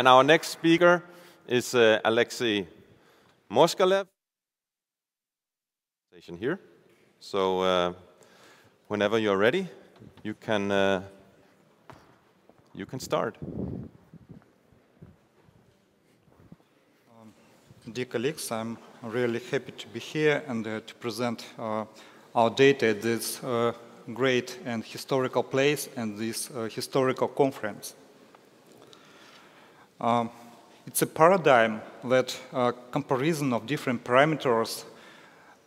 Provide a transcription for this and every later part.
and our next speaker is uh, Alexey Moskalev. Station here. So uh, whenever you're ready, you can uh, you can start. Um, dear colleagues, I'm really happy to be here and uh, to present uh, our data at this uh, great and historical place and this historical conference. Um, it's a paradigm that uh, comparison of different parameters,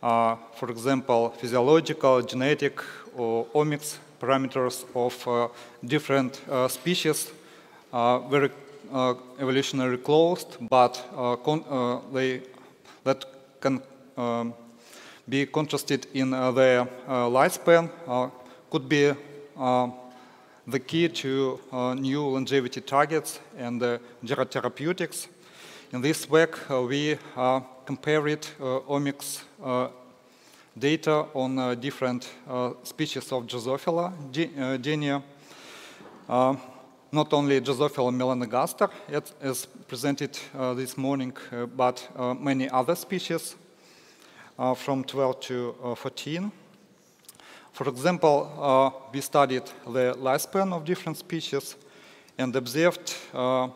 uh, for example, physiological, genetic, or omics parameters of uh, different uh, species, uh, very evolutionary closed, but they that can um, be contrasted in their lifespan could be the key to uh, new longevity targets and uh, gerotherapeutics. In this work, uh, we uh, compared uh, omics uh, data on uh, different species of Drosophila genia, not only Drosophila melanogaster, as presented this morning, but many other species from 12 to 14. For example, uh, we studied the lifespan of different species and observed uh,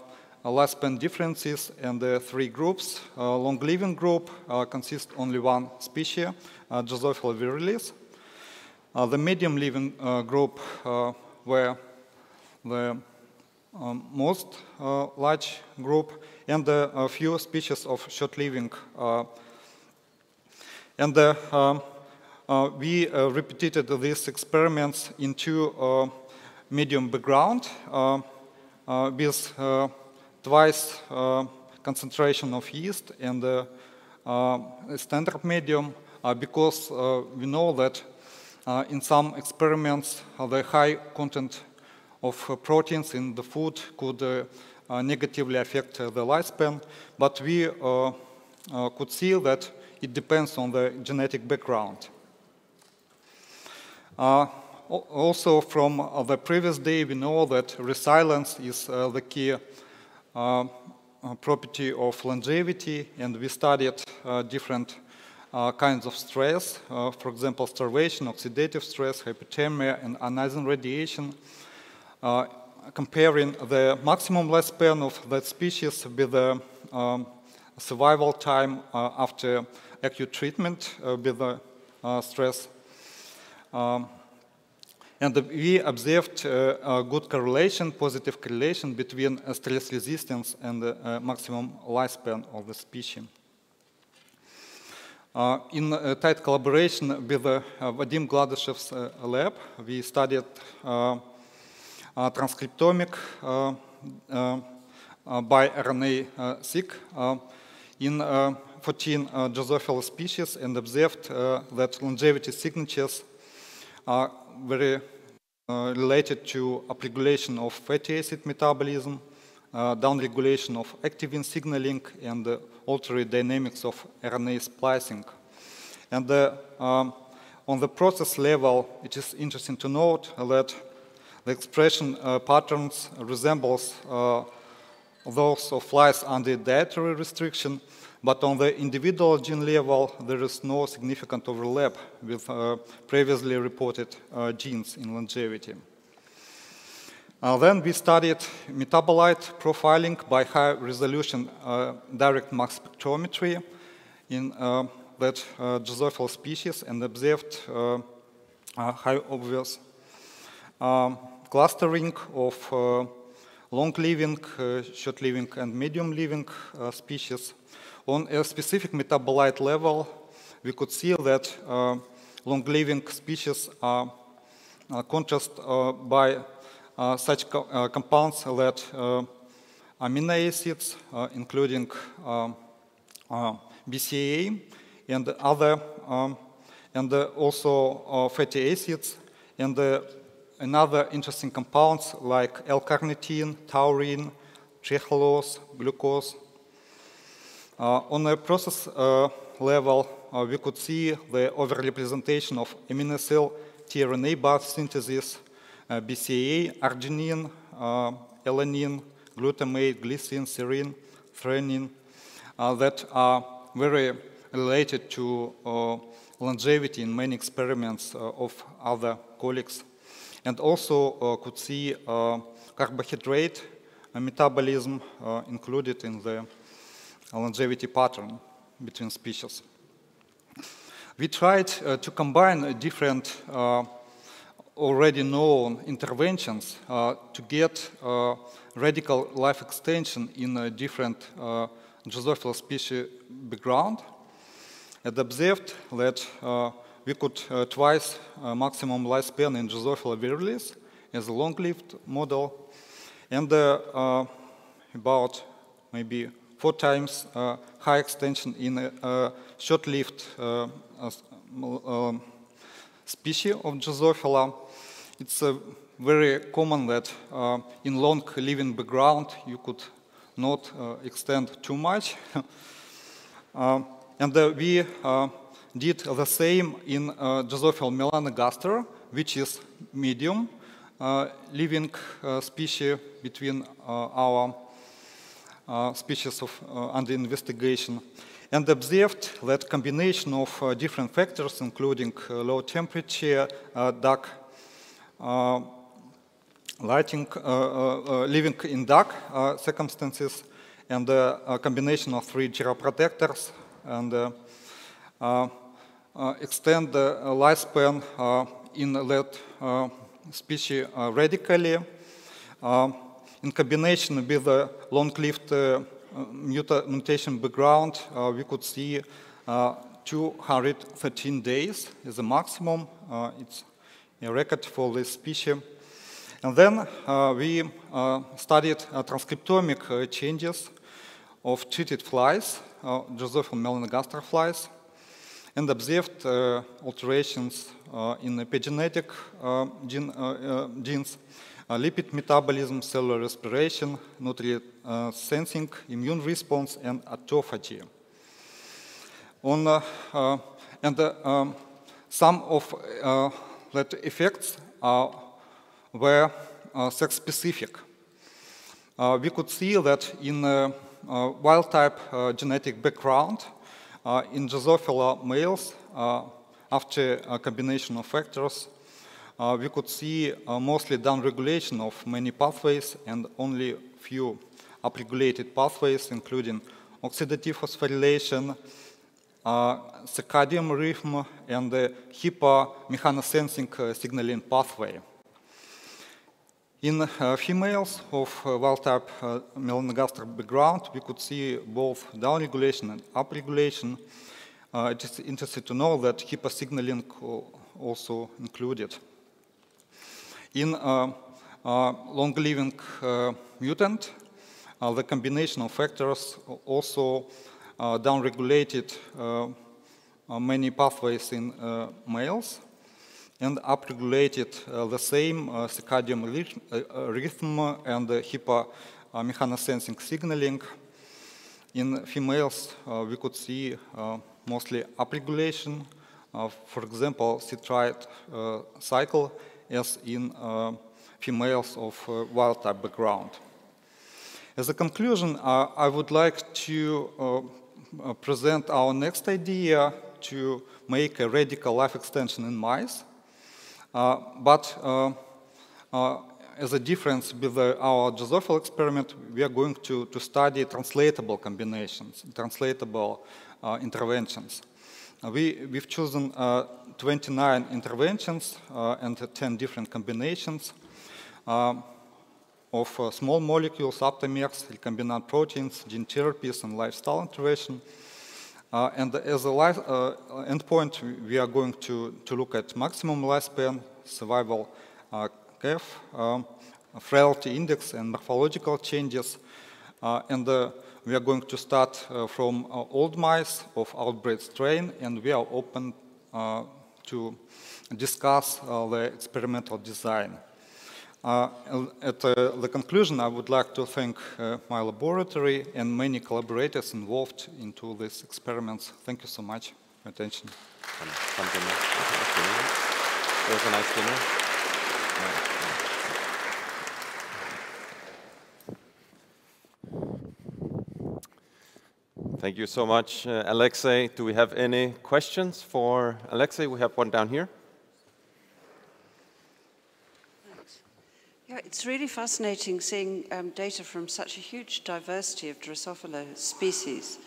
lifespan differences in the three groups. Uh, long-living group uh, consists only one species, uh, Drosophila virilis. Uh, the medium-living uh, group were the um, most large group and a few species of short-living. and the um, Uh, we uh, repeated these experiments into uh, medium background uh, uh, with twice concentration of yeast and standard medium because we know that in some experiments the high content of proteins in the food could uh, negatively affect uh, the lifespan, but we uh, could see that it depends on the genetic background. Uh, also from uh, the previous day, we know that resilience is uh, the key property of longevity, and we studied different uh, kinds of stress, uh, for example, starvation, oxidative stress, hypothermia, and ionizing radiation, uh, comparing the maximum lifespan of that species with the um, survival time after acute treatment with the stress um, and we observed uh, a good correlation, positive correlation between uh, stress resistance and the uh, maximum lifespan of the species. Uh, in uh, tight collaboration with uh, uh Vadim Gladyshev's lab, we studied transcriptomic by RNA-seq in 14 Drosophila species and observed that longevity signatures are very uh, related to upregulation of fatty acid metabolism, uh, downregulation of activin signaling, and uh, altered dynamics of RNA splicing. And uh, um, on the process level, it is interesting to note that the expression patterns resembles those of flies under dietary restriction, but on the individual gene level, there is no significant overlap with uh, previously reported uh, genes in longevity. Uh, then we studied metabolite profiling by high resolution uh, direct mass spectrometry in uh, that uh, species and observed a high obvious um, clustering of long-living, short-living, and medium-living species. On a specific metabolite level, we could see that uh, long-living species are uh, contrast uh, by uh, such co uh, compounds that uh, amino acids, including BCAA and other, um, and also fatty acids, and another interesting compounds like L-carnitine, taurine, trehalose, glucose, uh, on a process uh, level, uh, we could see the overrepresentation of amino acyl tRNA biosynthesis, BCAA, arginine, alanine, glutamate, glycine, serine, threonine, uh, that are very related to uh, longevity in many experiments uh, of other colleagues. And also uh, could see uh, carbohydrate metabolism included in the longevity pattern between species. We tried uh, to combine different uh, already known interventions uh, to get radical life extension in a different Drosophila species background and observed that uh, we could uh, twice uh, maximum lifespan in Drosophila virilis as a long-lived model and about maybe four times high extension in a short-lived um, species of Drosophila. It's very common that uh, in long living background you could not uh, extend too much. uh, and we did the same in uh, Drosophila melanogaster, which is medium uh, living uh, species between uh, our species of under investigation and observed that combination of uh, different factors, including uh, low temperature, uh, dark lighting, living in dark circumstances, and a combination of three geroprotectors and extend the lifespan in that species radically in combination with the long-lived uh, mutation background, uh, we could see uh, 213 days is the maximum. it's a record for this species. And then uh, we uh, studied uh, transcriptomic changes of treated flies, uh, Drosophila melanogaster flies, and observed uh, alterations uh, in epigenetic uh, gene, genes, lipid metabolism, cellular respiration, nutrient sensing, immune response, and autophagy. On, and um, some of that effects were uh, sex-specific. Uh, we could see that in wild-type uh, genetic background, in Drosophila males, after a combination of factors, we could see mostly downregulation of many pathways and only few upregulated pathways, including oxidative phosphorylation, uh, circadian rhythm, and the Hippo mechanosensing signaling pathway. In uh, females of uh, wild-type uh, melanogaster background, we could see both downregulation and upregulation. Uh, it is interesting to know that Hippo signaling also included. In uh, uh, long-living mutant, the combination of factors also downregulated many pathways in males and upregulated uh, the same uh, circadian uh, rhythm uh, and Hippo mechanosensing signaling. In females, uh, we could see uh, mostly upregulation, of, for example, citrate cycle as in females of wild-type background. As a conclusion, I would like to present our next idea to make a radical life extension in mice. Uh, but uh, uh, as a difference with our Drosophila experiment, we are going to, to study translatable combinations, translatable interventions. we, we've chosen 29 interventions and 10 different combinations of uh, small molecules, aptamers, recombinant proteins, gene therapies, and lifestyle intervention. Uh, and as a life, uh, endpoint, we are going to, to look at maximum lifespan, survival uh, curve, um, frailty index, and morphological changes. Uh, and uh, we are going to start uh, from old mice of outbred strain, and we are open to discuss the experimental design. At uh, the conclusion, I would like to thank uh, my laboratory and many collaborators involved into these experiments. Thank you so much for attention. It was a nice dinner. Thank you so much, uh, Alexey. Do we have any questions for Alexey? We have one down here. Thanks. Yeah, it's really fascinating seeing um, data from such a huge diversity of Drosophila species.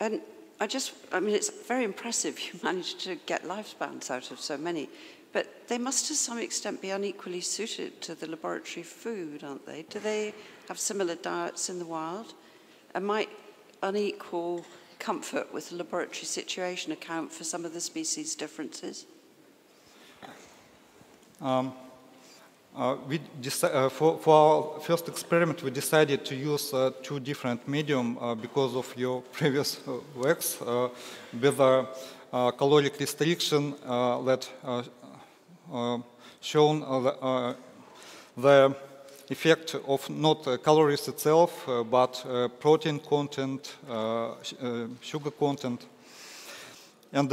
And I just, I mean, it's very impressive you managed to get lifespans out of so many, but they must to some extent be unequally suited to the laboratory food, aren't they? Do they have similar diets in the wild? And might unequal comfort with the laboratory situation account for some of the species differences? Um, uh, we uh, for, for our first experiment, we decided to use uh, two different medium uh, because of your previous uh, works with uh, uh, caloric restriction that shown the, the effect of not calories itself, but protein content, sugar content. And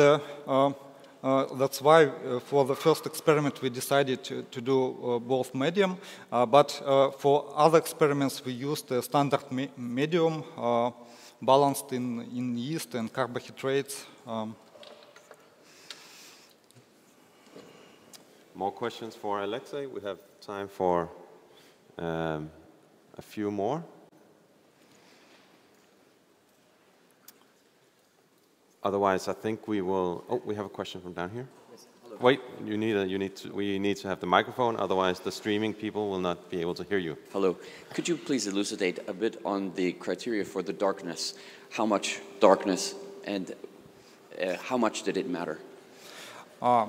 that's why uh, for the first experiment we decided to, to do uh, both medium, uh, but uh, for other experiments we used a standard me- medium uh, balanced in, in yeast and carbohydrates. Um, More questions for Alexey? We have time for um, a few more. Otherwise, I think we will. Oh, we have a question from down here. Wait, you need a, you need to, we need to have the microphone. Otherwise, the streaming people will not be able to hear you. Hello. Could you please elucidate a bit on the criteria for the darkness? How much darkness and uh, how much did it matter? uh,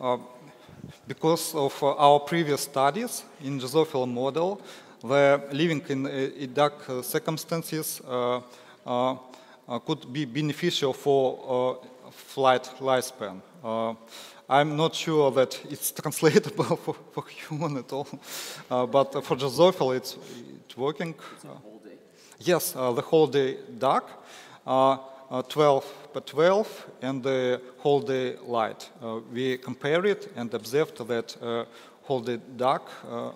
uh, because of uh, our previous studies in Drosophila model, the living in uh, dark uh, circumstances uh, uh, uh, could be beneficial for uh, flight lifespan. Uh, I'm not sure that it's translatable for, for human at all, uh, but for Drosophila it's, it's working. Uh, Yes, uh, the whole day dark, uh, uh, 12 by 12, and the whole day light. Uh, we compare it and observed that uh, whole day dark uh,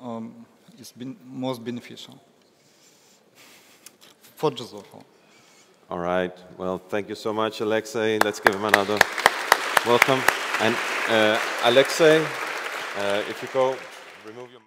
um, is most beneficial for Drosophila. All right. Well, thank you so much, Alexey. Let's give him another welcome. And uh, Alexey, uh, if you go, remove your.